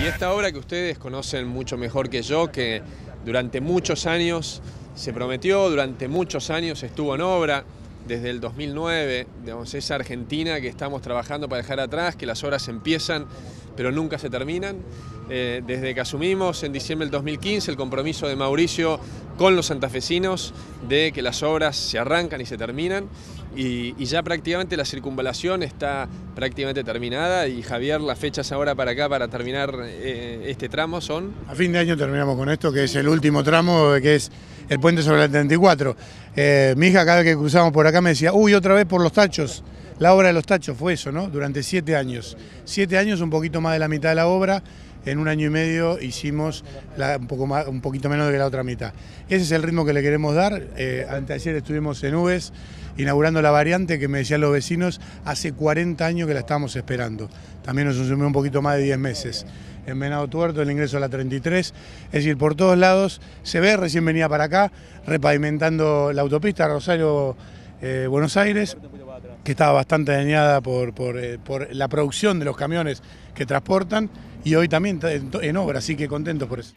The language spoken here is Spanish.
Y esta obra que ustedes conocen mucho mejor que yo, que durante muchos años se prometió, durante muchos años estuvo en obra, desde el 2009, digamos, esa Argentina que estamos trabajando para dejar atrás, que las obras empiezan pero nunca se terminan. Eh, desde que asumimos en diciembre del 2015 el compromiso de Mauricio con los santafesinos de que las obras se arrancan y se terminan y, ya prácticamente la circunvalación está prácticamente terminada y Javier, las fechas ahora para acá para terminar eh, este tramo son... A fin de año terminamos con esto, que es el último tramo, que es el puente sobre la 34. Eh, mi hija cada vez que cruzamos por acá me decía, uy, otra vez por los tachos. La obra de los tachos fue eso, ¿no? Durante siete años. Siete años, un poquito más de la mitad de la obra. En un año y medio hicimos un, poco más, un poquito menos de la otra mitad. Ese es el ritmo que le queremos dar. Eh, anteayer estuvimos en Ubes inaugurando la variante que me decían los vecinos, hace 40 años que la estábamos esperando. También nos consumió un poquito más de 10 meses. En Venado Tuerto, el ingreso a la 33, es decir, por todos lados se ve, recién venía para acá, repavimentando la autopista Rosario-Buenos eh, Aires, que estaba bastante dañada por, eh, por, la producción de los camiones que transportan y hoy también está en obra, así que contento por eso.